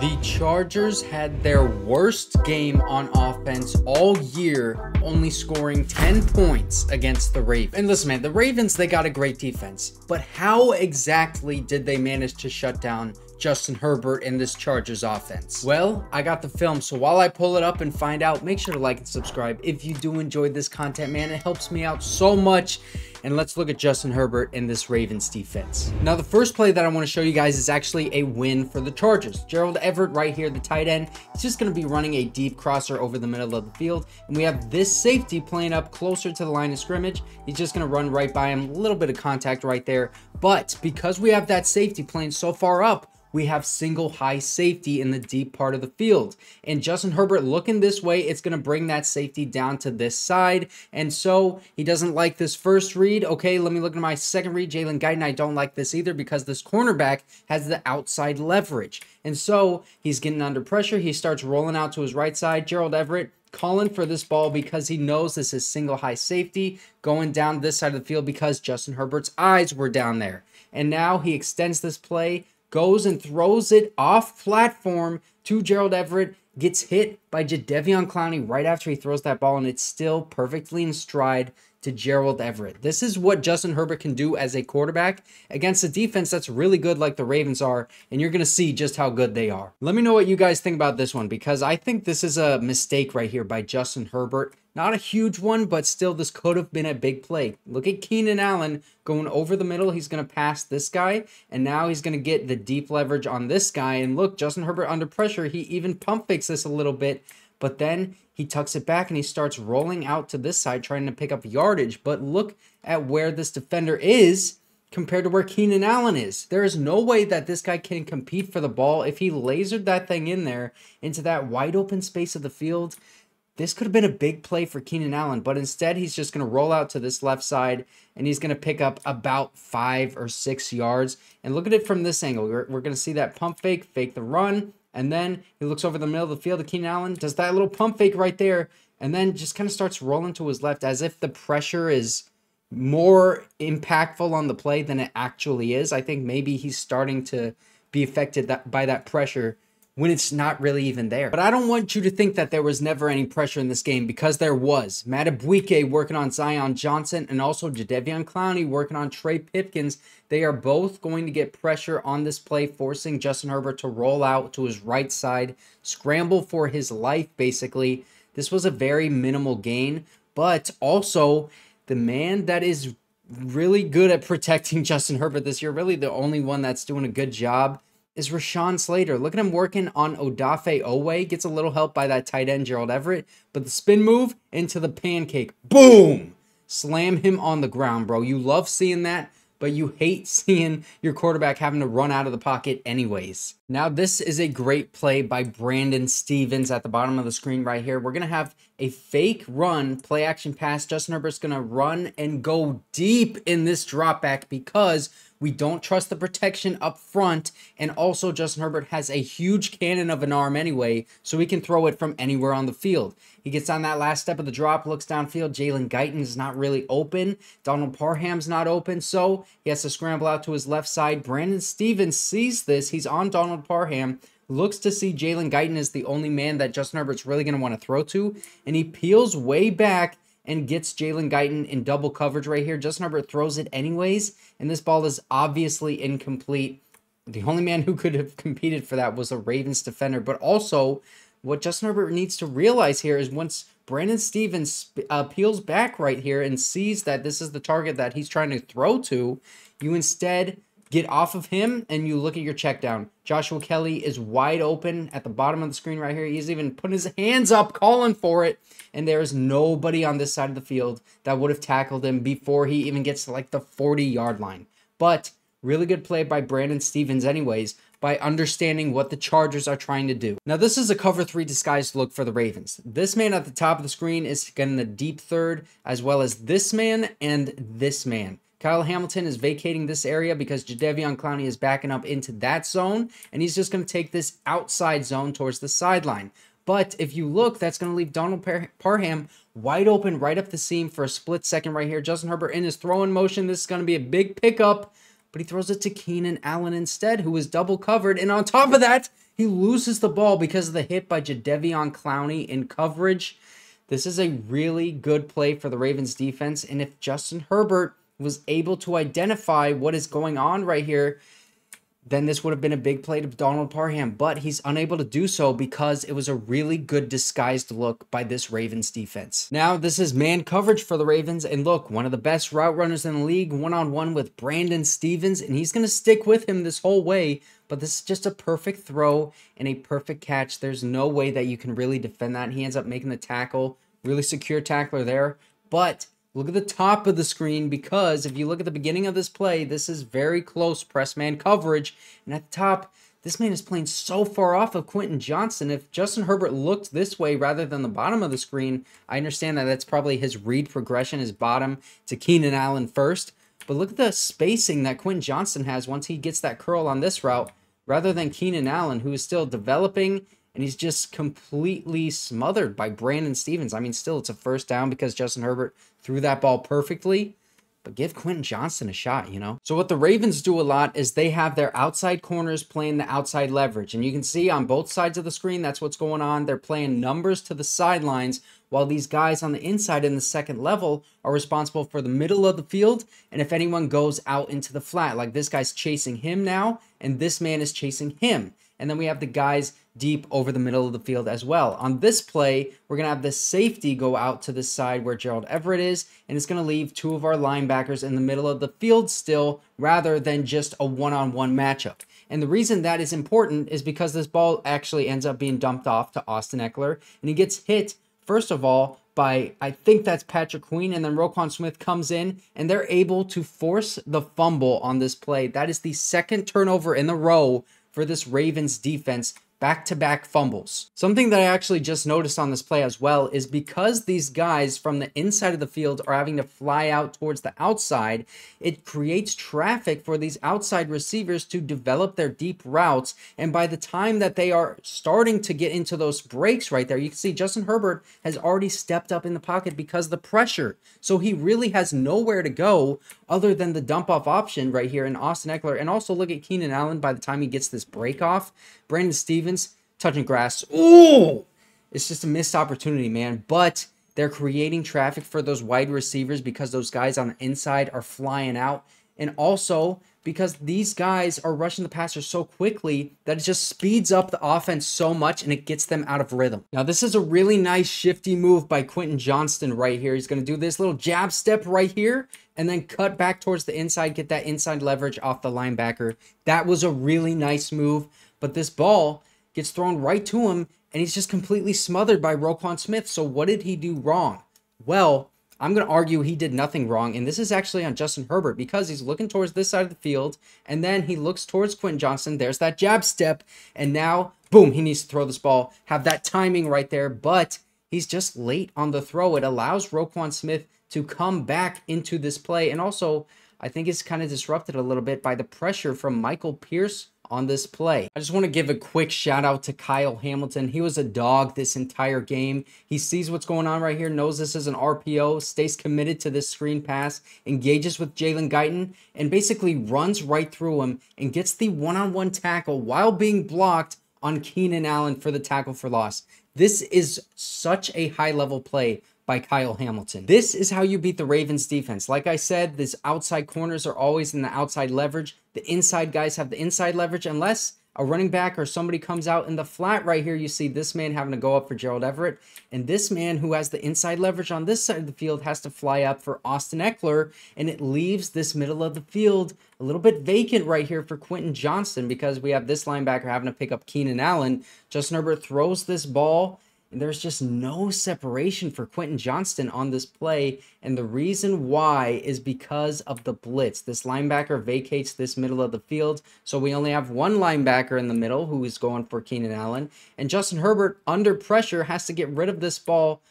The Chargers had their worst game on offense all year, only scoring 10 points against the Ravens. And listen, man, the Ravens, they got a great defense, but how exactly did they manage to shut down Justin Herbert in this Chargers offense? Well, I got the film, so while I pull it up and find out, make sure to like and subscribe if you do enjoy this content, man. It helps me out so much. And let's look at Justin Herbert in this Ravens defense. Now, the first play that I want to show you guys is actually a win for the Chargers. Gerald Everett right here, the tight end, he's just going to be running a deep crosser over the middle of the field. And we have this safety playing up closer to the line of scrimmage. He's just going to run right by him. A little bit of contact right there. But because we have that safety playing so far up, we have single high safety in the deep part of the field. And Justin Herbert looking this way, it's going to bring that safety down to this side. And so he doesn't like this first read. Okay, let me look at my second read. Jalen Guyton, I don't like this either because this cornerback has the outside leverage. And so he's getting under pressure. He starts rolling out to his right side. Gerald Everett calling for this ball because he knows this is single high safety going down this side of the field because Justin Herbert's eyes were down there. And now he extends this play goes and throws it off platform to Gerald Everett, gets hit by Jadeveon Clowney right after he throws that ball, and it's still perfectly in stride to Gerald Everett. This is what Justin Herbert can do as a quarterback against a defense that's really good like the Ravens are, and you're going to see just how good they are. Let me know what you guys think about this one because I think this is a mistake right here by Justin Herbert. Not a huge one, but still this could have been a big play. Look at Keenan Allen going over the middle. He's going to pass this guy, and now he's going to get the deep leverage on this guy. And look, Justin Herbert under pressure. He even pump fakes this a little bit, but then he tucks it back and he starts rolling out to this side trying to pick up yardage. But look at where this defender is compared to where Keenan Allen is. There is no way that this guy can compete for the ball. If he lasered that thing in there into that wide open space of the field, this could have been a big play for Keenan Allen, but instead he's just going to roll out to this left side and he's going to pick up about five or six yards. And look at it from this angle. We're, we're going to see that pump fake, fake the run, and then he looks over the middle of the field to Keenan Allen, does that little pump fake right there, and then just kind of starts rolling to his left as if the pressure is more impactful on the play than it actually is. I think maybe he's starting to be affected that, by that pressure when it's not really even there. But I don't want you to think that there was never any pressure in this game because there was. Madubuike working on Zion Johnson and also Jadeveon Clowney working on Trey Pipkins. They are both going to get pressure on this play, forcing Justin Herbert to roll out to his right side, scramble for his life, basically. This was a very minimal gain, but also the man that is really good at protecting Justin Herbert this year, really the only one that's doing a good job is Rashawn Slater. Look at him working on Odafe Oweh. Gets a little help by that tight end, Gerald Everett. But the spin move into the pancake. Boom! Slam him on the ground, bro. You love seeing that but you hate seeing your quarterback having to run out of the pocket anyways. Now, this is a great play by Brandon Stephens at the bottom of the screen right here. We're going to have a fake run, play action pass. Justin Herbert's going to run and go deep in this drop back because we don't trust the protection up front. And also, Justin Herbert has a huge cannon of an arm anyway, so he can throw it from anywhere on the field. He gets on that last step of the drop, looks downfield. Jalen Guyton is not really open. Donald Parham's not open, so he has to scramble out to his left side. Brandon Stephens sees this. He's on Donald Parham, looks to see Jalen Guyton is the only man that Justin Herbert's really going to want to throw to, and he peels way back and gets Jalen Guyton in double coverage right here. Justin Herbert throws it anyways, and this ball is obviously incomplete. The only man who could have competed for that was a Ravens defender, but also what Justin Herbert needs to realize here is once Brandon Stephens uh, peels back right here and sees that this is the target that he's trying to throw to, you instead get off of him and you look at your check down. Joshua Kelley is wide open at the bottom of the screen right here. He's even putting his hands up, calling for it. And there is nobody on this side of the field that would have tackled him before he even gets to like the 40 yard line. But really good play by Brandon Stephens, anyways, by understanding what the Chargers are trying to do. Now, this is a cover three disguised look for the Ravens. This man at the top of the screen is getting the deep third, as well as this man and this man. Kyle Hamilton is vacating this area because Jadeveon Clowney is backing up into that zone, and he's just going to take this outside zone towards the sideline. But if you look, that's going to leave Donald Parham wide open right up the seam for a split second right here. Justin Herbert in his throwing motion. This is going to be a big pickup, but he throws it to Keenan Allen instead, who is double covered. And on top of that, He loses the ball because of the hit by Jadeveon Clowney in coverage. This is a really good play for the Ravens defense. And if Justin Herbert was able to identify what is going on right here, then this would have been a big play to Donald Parham, but he's unable to do so because it was a really good disguised look by this Ravens defense. Now, this is man coverage for the Ravens, and look, one of the best route runners in the league, one on one with Brandon Stephens. and he's going to stick with him this whole way. But this is just a perfect throw and a perfect catch. There's no way that you can really defend that. He ends up making the tackle, really secure tackler there. But Look at the top of the screen because if you look at the beginning of this play, this is very close press man coverage. And at the top, this man is playing so far off of Quentin Johnston. If Justin Herbert looked this way rather than the bottom of the screen, I understand that that's probably his read progression, his bottom to Keenan Allen first. But look at the spacing that Quentin Johnston has once he gets that curl on this route, rather than Keenan Allen, who is still developing and he's just completely smothered by Brandon Stephens. I mean, still, it's a first down because Justin Herbert threw that ball perfectly, but give Quentin Johnston a shot, you know? So, what the Ravens do a lot is they have their outside corners playing the outside leverage. And you can see on both sides of the screen, that's what's going on. They're playing numbers to the sidelines while these guys on the inside in the second level are responsible for the middle of the field. And if anyone goes out into the flat, like this guy's chasing him now, and this man is chasing him. And then we have the guys deep over the middle of the field as well. On this play, we're going to have the safety go out to the side where Gerald Everett is, and it's going to leave two of our linebackers in the middle of the field still, rather than just a one-on-one matchup. And the reason that is important is because this ball actually ends up being dumped off to Austin Ekeler, and he gets hit, first of all, by I think that's Patrick Queen, and then Roquan Smith comes in and they're able to force the fumble on this play. That is the second turnover in the row for this Ravens defense back to back fumbles. Something that I actually just noticed on this play as well is because these guys from the inside of the field are having to fly out towards the outside, it creates traffic for these outside receivers to develop their deep routes. And by the time that they are starting to get into those breaks right there, you can see Justin Herbert has already stepped up in the pocket because of the pressure. So he really has nowhere to go other than the dump off option right here in Austin Ekeler. And also look at Keenan Allen by the time he gets this break off. Brandon Stephens touching grass. Ooh! It's just a missed opportunity, man. But they're creating traffic for those wide receivers because those guys on the inside are flying out. And also because these guys are rushing the passer so quickly that it just speeds up the offense so much and it gets them out of rhythm. Now, this is a really nice shifty move by Quentin Johnston right here. He's going to do this little jab step right here and then cut back towards the inside, get that inside leverage off the linebacker. That was a really nice move, but this ball gets thrown right to him and he's just completely smothered by Roquan Smith. So what did he do wrong? Well, I'm going to argue he did nothing wrong, and this is actually on Justin Herbert because he's looking towards this side of the field, and then he looks towards Quentin Johnston. There's that jab step, and now, boom, he needs to throw this ball, have that timing right there, but he's just late on the throw. It allows Roquan Smith to come back into this play, and also, I think it's kind of disrupted a little bit by the pressure from Michael Pierce on this play. I just want to give a quick shout out to Kyle Hamilton. He was a dog this entire game. He sees what's going on right here, knows this is an RPO, stays committed to this screen pass, engages with Jalen Guyton, and basically runs right through him and gets the one-on-one -on -one tackle while being blocked on Keenan Allen for the tackle for loss. This is such a high level play by Kyle Hamilton. This is how you beat the Ravens defense. Like I said, these outside corners are always in the outside leverage. The inside guys have the inside leverage unless a running back or somebody comes out in the flat right here. You see this man having to go up for Gerald Everett. And this man who has the inside leverage on this side of the field has to fly up for Austin Ekeler. And it leaves this middle of the field a little bit vacant right here for Quentin Johnston because we have this linebacker having to pick up Keenan Allen. Justin Herbert throws this ball there's just no separation for Quentin Johnston on this play. And the reason why is because of the blitz. This linebacker vacates this middle of the field. So we only have one linebacker in the middle who is going for Keenan Allen. And Justin Herbert, under pressure, has to get rid of this ball.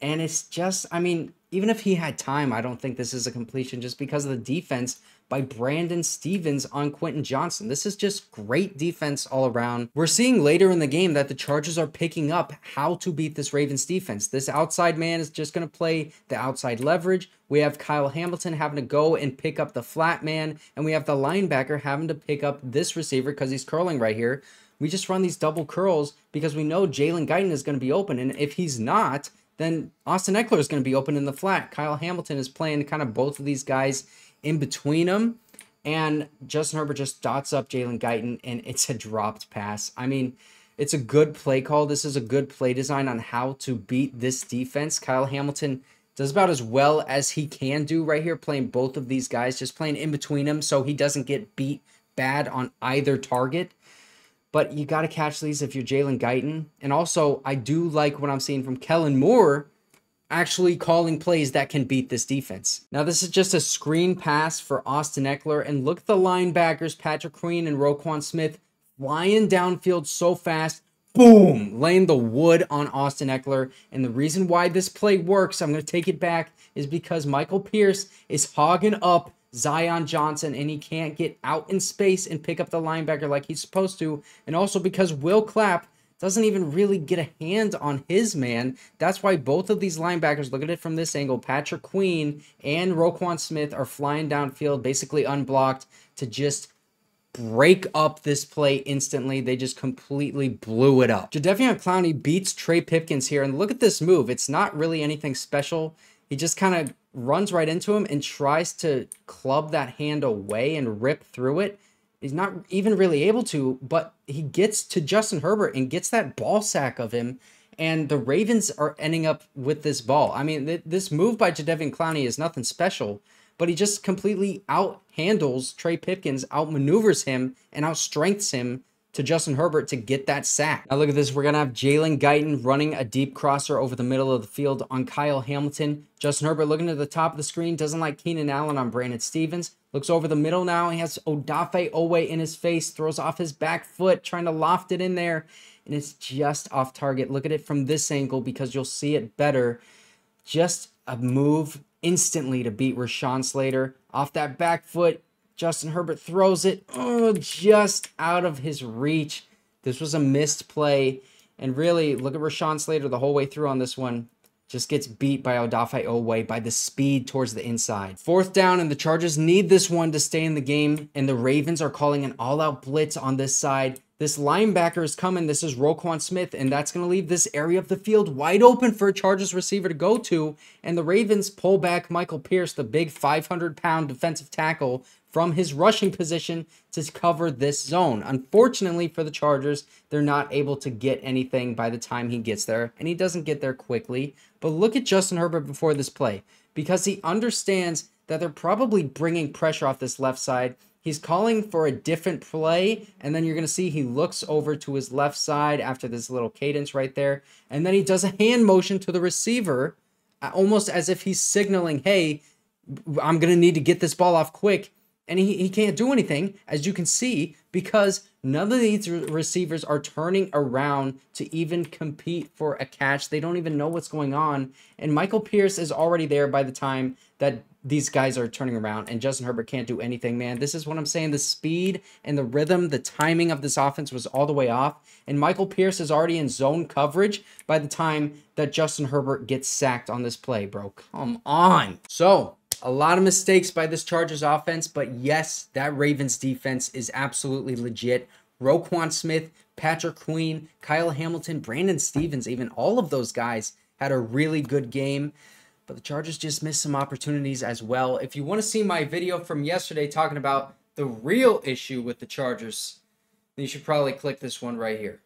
And it's just, I mean, even if he had time, I don't think this is a completion just because of the defense by Brandon Stephens on Quentin Johnston. This is just great defense all around. We're seeing later in the game that the Chargers are picking up how to beat this Ravens defense. This outside man is just going to play the outside leverage. We have Kyle Hamilton having to go and pick up the flat man, and we have the linebacker having to pick up this receiver because he's curling right here. we just run these double curls because we know Jalen Guyton is going to be open. And if he's not, then Austin Ekeler is going to be open in the flat. Kyle Hamilton is playing kind of both of these guys in between them. And Justin Herbert just dots up Jalen Guyton, and it's a dropped pass. I mean, it's a good play call. This is a good play design on how to beat this defense. Kyle Hamilton does about as well as he can do right here, playing both of these guys, just playing in between them so he doesn't get beat bad on either target. But you got to catch these if you're Jalen Guyton. And also, I do like what I'm seeing from Kellen Moore actually calling plays that can beat this defense. Now, this is just a screen pass for Austin Ekeler. And look at the linebackers, Patrick Queen and Roquan Smith, flying downfield so fast. Boom! Laying the wood on Austin Ekeler. And the reason why this play works, I'm going to take it back, is because Michael Pierce is hogging up Zion Johnson and he can't get out in space and pick up the linebacker like he's supposed to. And also because Will Clapp doesn't even really get a hand on his man. That's why both of these linebackers, look at it from this angle, Patrick Queen and Roquan Smith are flying downfield, basically unblocked, to just break up this play instantly. They just completely blew it up. Jadeveon Clowney beats Trey Pipkins here, and look at this move. It's not really anything special. He just kind of runs right into him and tries to club that hand away and rip through it. He's not even really able to, but he gets to Justin Herbert and gets that ball sack of him. And the Ravens are ending up with this ball. I mean, th- this move by Jadeveon Clowney is nothing special, but he just completely out handles Trey Pipkins, outmaneuvers him, and outstrengths him to Justin Herbert to get that sack. Now look at this. We're going to have Jalen Guyton running a deep crosser over the middle of the field on Kyle Hamilton. Justin Herbert looking at the top of the screen. Doesn't like Keenan Allen on Brandon Stephens. Looks over the middle now. He has Odafe Oweh in his face. Throws off his back foot, trying to loft it in there. And it's just off target. Look at it from this angle because you'll see it better. Just a move instantly to beat Rashawn Slater. Off that back foot, Justin Herbert throws it oh, just out of his reach. This was a missed play. And really, look at Rashawn Slater the whole way through on this one. Just gets beat by Odafe Oweh by the speed towards the inside. Fourth down, and the Chargers need this one to stay in the game. And the Ravens are calling an all-out blitz on this side. This linebacker is coming. This is Roquan Smith, and that's going to leave this area of the field wide open for a Chargers receiver to go to. And the Ravens pull back Michael Pierce, the big 500 pound defensive tackle, from his rushing position to cover this zone. Unfortunately for the Chargers, they're not able to get anything by the time he gets there, and he doesn't get there quickly. But look at Justin Herbert before this play because he understands that they're probably bringing pressure off this left side. He's calling for a different play, and then you're going to see he looks over to his left side after this little cadence right there, and then he does a hand motion to the receiver, almost as if he's signaling, hey, I'm going to need to get this ball off quick and he, he can't do anything, as you can see, because none of these receivers are turning around to even compete for a catch. They don't even know what's going on. And Michael Pierce is already there by the time that these guys are turning around, and Justin Herbert can't do anything, man. This is what I'm saying. The speed and the rhythm, the timing of this offense was all the way off. And Michael Pierce is already in zone coverage by the time that Justin Herbert gets sacked on this play, bro. Come on. So, a lot of mistakes by this Chargers offense, but yes, that Ravens defense is absolutely legit. Roquan Smith, Patrick Queen, Kyle Hamilton, Brandon Stephens, even all of those guys had a really good game. But the Chargers just missed some opportunities as well. If you want to see my video from yesterday talking about the real issue with the Chargers, you should probably click this one right here.